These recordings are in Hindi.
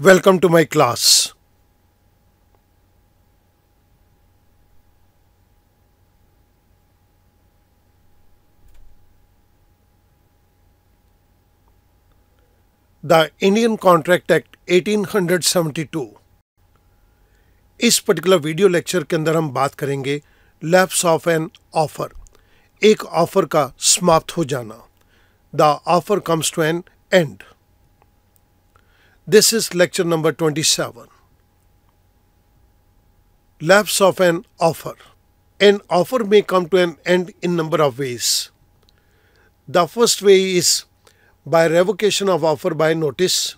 Welcome to my class. The Indian Contract Act 1872 इस पर्टिकुलर वीडियो लेक्चर के अंदर हम बात करेंगे लैप्स ऑफ़ एन ऑफ़र एक ऑफ़र का समाप्त हो जाना. The offer comes to an end This is lecture number 27. Lapse of an offer. An offer may come to an end in number of ways. The first way is by revocation of offer by notice.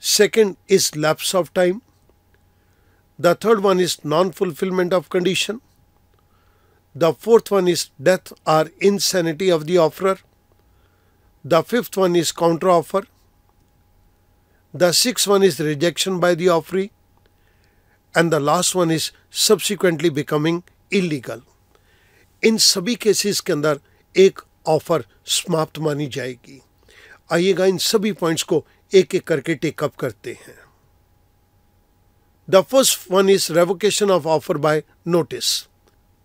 Second is lapse of time. The third one is non-fulfillment of condition. The fourth one is death or insanity of the offerer. The fifth one is counter offer. The sixth one is rejection by the offeree. And the last one is subsequently becoming illegal. इन सभी केसेस के अंदर एक ऑफ़र समाप्त मानी जाएगी आइएगा इन सभी पॉइंट्स को एक एक करके टेकअप करते हैं the first one is revocation of offer by notice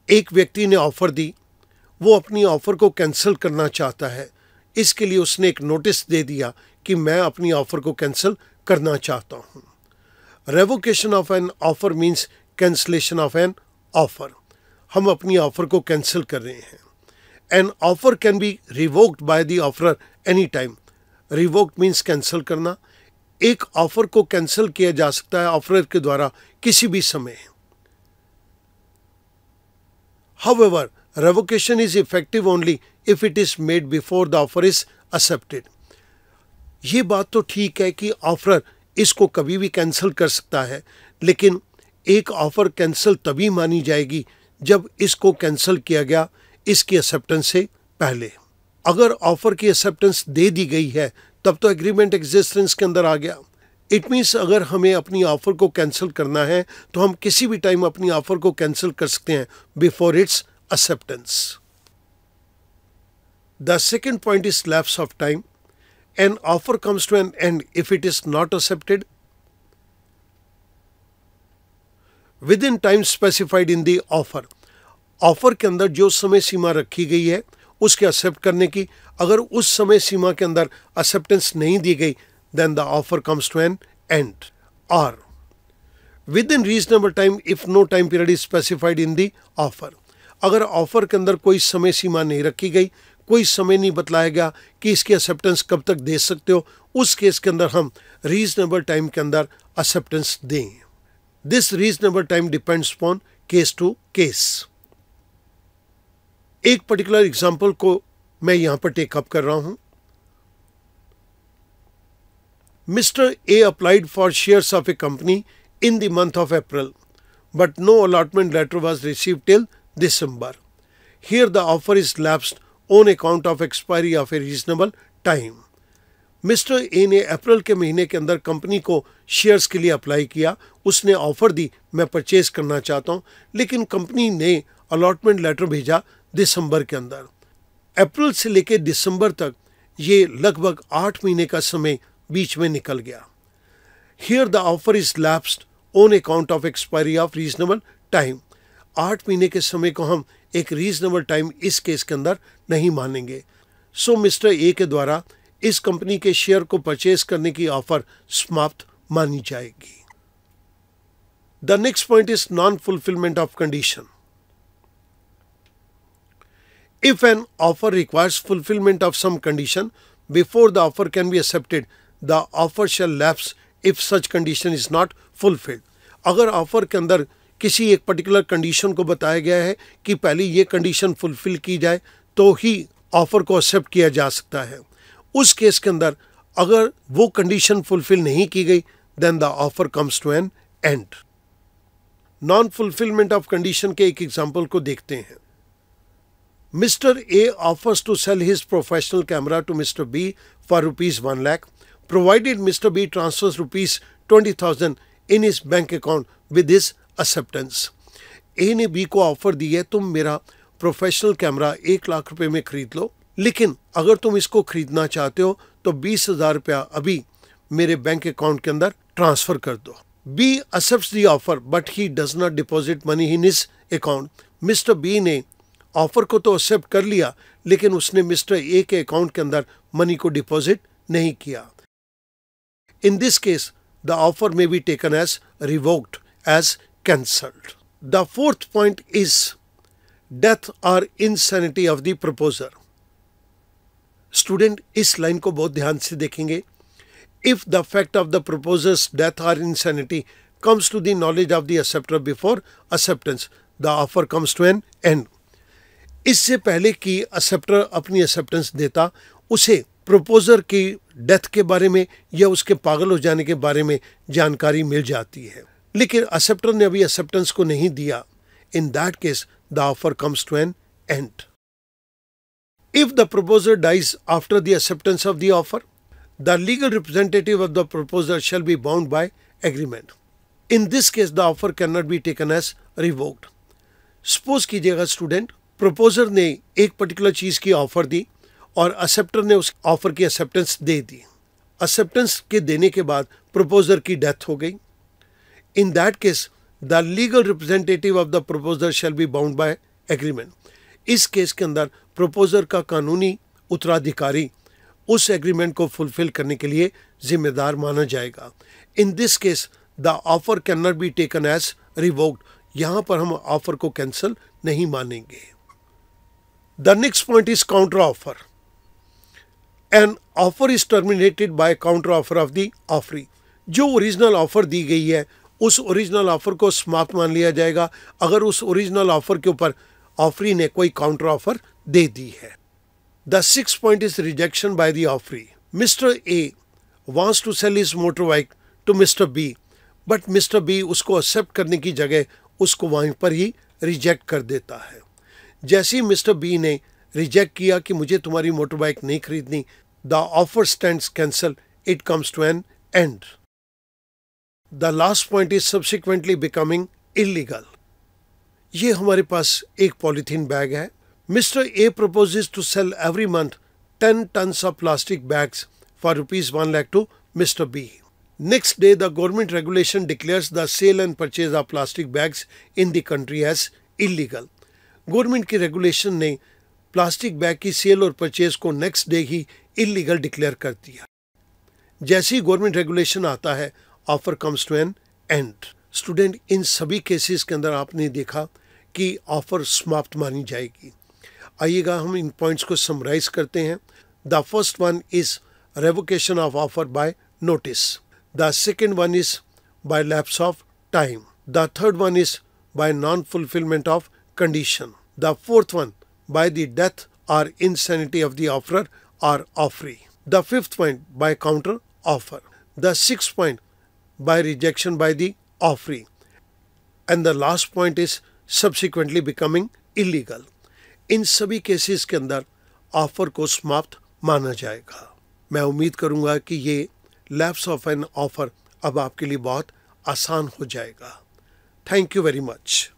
एक व्यक्ति ने ऑफ़र दी, वो अपनी ऑफ़र को कैंसिल करना चाहता है इसके लिए उसने एक नोटिस दे दिया कि मैं अपनी ऑफ़र को कैंसिल करना चाहता हूँ। Revocation of an offer means cancellation of an offer हम अपनी ऑफ़र को कैंसिल कर रहे हैं। An offer can be revoked by the offer any time revoked means cancel करना। एक ऑफ़र को कैंसिल किया जा सकता है ऑफ़र के द्वारा किसी भी समय। However, revocation is effective only if it is made before the offer is accepted. ये बात तो ठीक है कि ऑफ़र इसको कभी भी कैंसिल कर सकता है, लेकिन एक ऑफ़र कैंसिल तभी मानी जाएगी जब इसको कैंसिल किया गया इसकी एक्सेप्टेंस से पहले। अगर ऑफ़र की एक्सेप्टेंस दे दी गई है, तब तो एग्रीमेंट एग्जिस्टेंस के अंदर आ गया। इट मीन्स अगर हमें अपनी ऑफ़र को कैंसिल करना है तो हम किसी भी टाइम अपनी ऑफ़र को कैंसिल कर सकते हैं before its acceptance the second point is lapse of time. An offer comes to an end, if it is not accepted, within time specified in the offer. Offer के अंदर जो समय सीमा रखी गई है, उसके एक्सेप्ट करने की, अगर उस समय सीमा के अंदर एक्सेप्टेंस नहीं दी गई then the offer comes to an end और within reasonable time if no time period is specified in the offer अगर ऑफ़र के अंदर कोई समय सीमा नहीं रखी गई कोई समय नहीं बतलाया गया कि इसकी एक्सेप्टेंस कब तक दे सकते हो उस केस के अंदर हम रीजनेबल टाइम के अंदर एक्सेप्टेंस दें this reasonable time depends upon case to case एक पर्टिकुलर एग्ज़ाम्पल को मैं यहाँ पर टेकअप कर रहा हूँ Mr. A applied for shares of a company in the month of April, but no allotment letter was received till December. Here the offer is lapsed on account of expiry of a reasonable time. Mister A ने अप्रैल के महीने के अंदर कंपनी को शेयर्स के लिए अप्लाई किया। उसने ऑफ़र दी। मैं परचेज करना चाहता हूँ। लेकिन कंपनी ने अलॉटमेंट लेटर भेजा दिसंबर के अंदर। अप्रैल से लेकर दिसंबर तक ये लगभग आठ महीने का समय बीच में निकल गया। Here the offer is lapsed on account of expiry of reasonable time आठ महीने के समय को हम एक रीजनेबल टाइम इस केस के अंदर नहीं मानेंगे। सो मिस्टर ए के द्वारा इस कंपनी के शेयर को परचेस करने की ऑफ़र समाप्त मानी जाएगी। The next point is non fulfilment of condition if an offer requires fulfilment of some condition before the offer can be accepted the offer shall lapse if such condition is not fulfilled अगर ऑफ़र के अंदर किसी एक पर्टिकुलर कंडीशन को बताया गया है कि पहले ये कंडीशन फुलफिल की जाए तो ही ऑफ़र को एक्सेप्ट किया जा सकता है उस केस के अंदर अगर वो कंडीशन फुलफिल नहीं की गई then the offer comes to an end non fulfilment of condition के एक एग्ज़ाम्पल को देखते हैं Mr. A offers to sell his professional camera to Mr. B for rupees 1 lakh, provided Mr. B transfers rupees 20,000 in his bank account with his acceptance. A ने बी को ऑफ़र दी है, तुम मेरा प्रोफेशनल कैमरा एक लाख रुपए में खरीद लो। लेकिन अगर तुम इसको खरीदना चाहते हो तो बीस हज़ार रुपया अभी मेरे बैंक अकाउंट के अंदर ट्रांसफ़र कर दो। B accept the offer but he does not deposit money in his account Mister B ने ऑफ़र को तो एक्सेप्ट कर लिया, लेकिन उसने मिस्टर ए के अकाउंट के अंदर मनी को डिपॉजिट नहीं किया। In this case the offer में be taken as revoked as cancelled the fourth point is death और insanity of the proposer student इस लाइन को बहुत ध्यान से देखेंगे। If the fact of the proposer's death और insanity comes to the knowledge of the acceptor before acceptance, the offer comes to an end. इससे पहले कि एक्सेप्टर अपनी एक्सेप्टेंस देता, उसे प्रपोजर की डेथ के बारे में या उसके पागल हो जाने के बारे में जानकारी मिल जाती है। लेकिन एक्सेप्टर ने अभी एक्सेप्टेंस को नहीं दिया। In that case the offer comes to an end if the proposer dies after the acceptance of the offer the legal representative of the proposer shall be bound by agreement in this case the offer can not be taken as revoked suppose कीजिएगा स्टूडेंट प्रपोजर ने एक पर्टिकुलर चीज़ की ऑफ़र दी और एक्सेप्टर ने उस ऑफ़र की एक्सेप्टेंस दे दी। एक्सेप्टेंस के देने के बाद प्रपोजर की डेथ हो गई। In that case the legal representative of the proposer shall be bound by agreement इस केस के अंदर प्रपोजर का कानूनी उत्तराधिकारी उस एग्रीमेंट को फुलफिल करने के लिए जिम्मेदार माना जाएगा। In this case the offer can not be taken as revoked यहाँ पर हम ऑफ़र को कैंसिल नहीं मानेंगे। The next point is counter offer an offer is terminated by counter offer of the offeree जो ओरिजिनल ऑफ़र दी गई है उस ओरिजिनल ऑफ़र को समाप्त मान लिया जाएगा। अगर उस ओरिजिनल ऑफ़र के ऊपर ऑफरी ने कोई काउंटर ऑफ़र दे दी है। The six point is rejection by the offeree Mister A wants to sell is motor bike to Mister B but Mister B उसको एक्सेप्ट करने की जगह उसको वहीं पर ही रिजेक्ट कर देता है। जैसे ही मिस्टर बी ने रिजेक्ट किया कि मुझे तुम्हारी मोटर बाइक नहीं खरीदनी the offer stand cancel it comes to an end the last point is subsequently becoming illegal. ये हमारे पास एक पॉलिथीन बैग है। Mister A proposes to sell every month ten tons of plastic bags for rupees one lakh to Mister B. Next day, the government regulation declares the sale and purchase of plastic bags in the country as illegal. Government की रेगुलेशन ने प्लास्टिक बैग की सेल और परचेज को नेक्स्ट डे ही इलीगल डिक्लेयर कर दिया। जैसे ही गवर्नमेंट रेगुलेशन आता है offer comes to an end student इन सभी केसेस के अंदर आपने देखा कि ऑफ़र समाप्त मानी जाएगी। आइएगा, हम इन पॉइंट्स को समराइज करते हैं। The first one is revocation of offer by notice the second one is by lapse of time the third one is by non fulfilment of condition the fourth one by the death or insanity of the offer or offeree the fifth point by counter offer the six point by rejection by the offeree. And the last point is subsequently becoming illegal. इन सभी केसेस के अंदर ऑफ़र को समाप्त माना जाएगा मैं उम्मीद करूँगा कि ये लैप्स ऑफ़ एन ऑफ़र अब आपके लिए बहुत आसान हो जाएगा थैंक यू वेरी मच